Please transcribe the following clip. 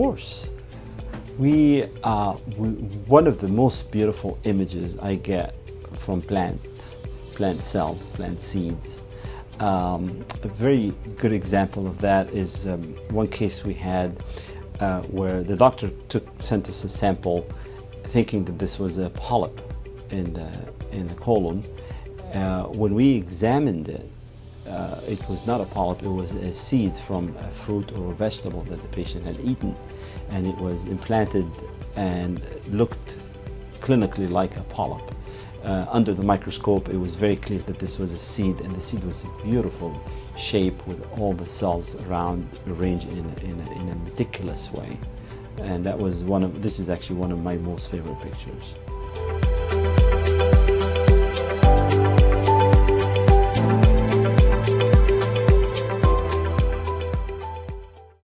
course. We are we, one of the most beautiful images I get from plants, plant cells, plant seeds. Um, a very good example of that is um, one case we had uh, where the doctor took sent us a sample thinking that this was a polyp in the in the colon. Uh, when we examined it, uh, it was not a polyp, it was a seed from a fruit or a vegetable that the patient had eaten. And it was implanted and looked clinically like a polyp. Uh, under the microscope, it was very clear that this was a seed, and the seed was a beautiful shape with all the cells around arranged in, in, a, in a meticulous way. And that was one of, this is actually one of my most favorite pictures.